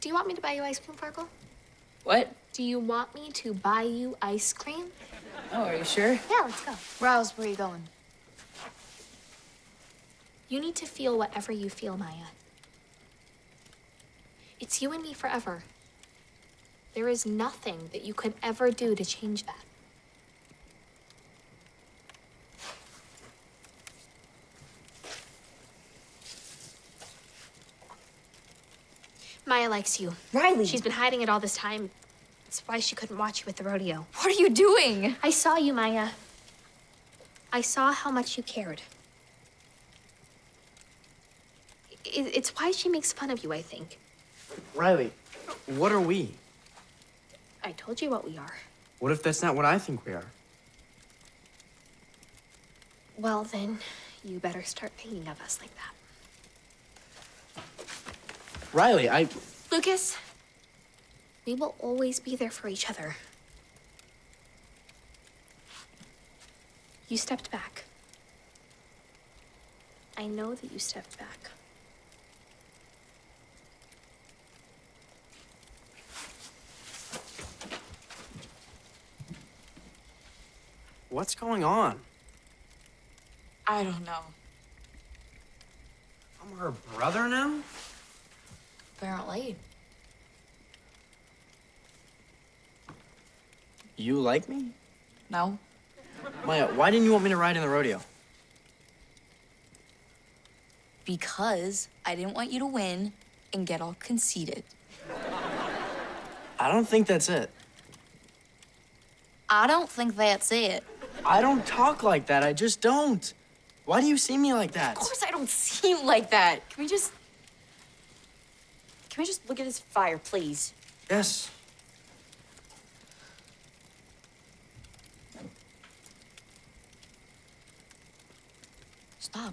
Do you want me to buy you ice cream, Farkle? What? Do you want me to buy you ice cream? Oh, are you sure? Yeah, let's go. Rouse, where are you going? You need to feel whatever you feel, Maya. It's you and me forever. There is nothing that you could ever do to change that. Maya likes you. Riley! She's been hiding it all this time. That's why she couldn't watch you at the rodeo. What are you doing? I saw you, Maya. I saw how much you cared. It's why she makes fun of you, I think. Riley, what are we? I told you what we are. What if that's not what I think we are? Well, then, you better start thinking of us like that. Riley, I. Lucas, we will always be there for each other. You stepped back. I know that you stepped back. What's going on? I don't know. I'm her brother now? Apparently. You like me? No. Maya, why didn't you want me to ride in the rodeo? Because I didn't want you to win and get all conceited. I don't think that's it. I don't think that's it. I don't talk like that. I just don't. Why do you see me like that? Of course I don't see you like that. Can we just... Can we just look at this fire, please? Yes. Stop.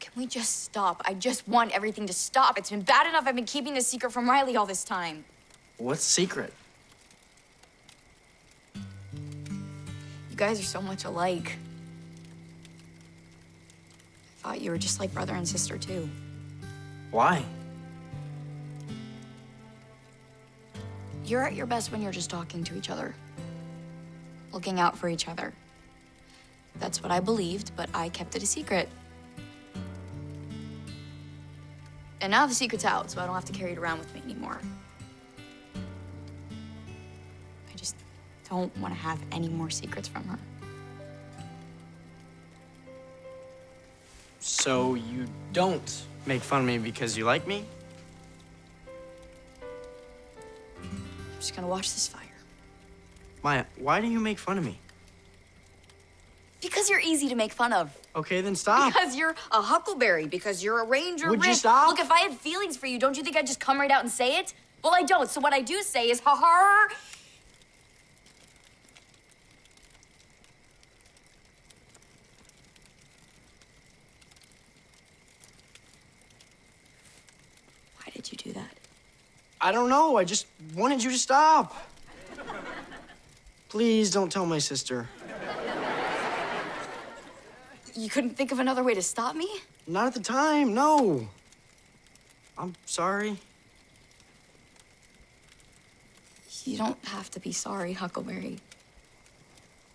Can we just stop? I just want everything to stop. It's been bad enough I've been keeping this secret from Riley all this time. What secret? You guys are so much alike. I thought you were just like brother and sister, too. Why? You're at your best when you're just talking to each other, looking out for each other. That's what I believed, but I kept it a secret. And now the secret's out, so I don't have to carry it around with me anymore. I just don't want to have any more secrets from her. So you don't make fun of me because you like me? I'm just gonna watch this fire. Maya, why do you make fun of me? Because you're easy to make fun of. Okay, then stop. Because you're a huckleberry. Because you're a ranger. Would you stop? Look, if I had feelings for you, don't you think I'd just come right out and say it? Well, I don't. So what I do say is, ha ha. You do that? I don't know. I just wanted you to stop. Please don't tell my sister. You couldn't think of another way to stop me? Not at the time, no. I'm sorry. You don't have to be sorry, Huckleberry.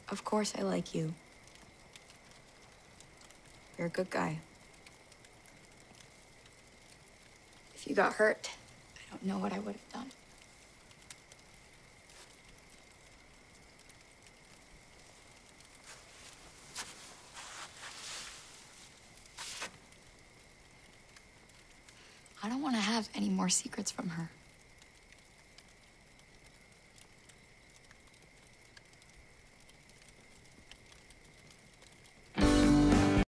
Of course I like you. You're a good guy. If you got hurt, I don't know what I would have done. I don't want to have any more secrets from her.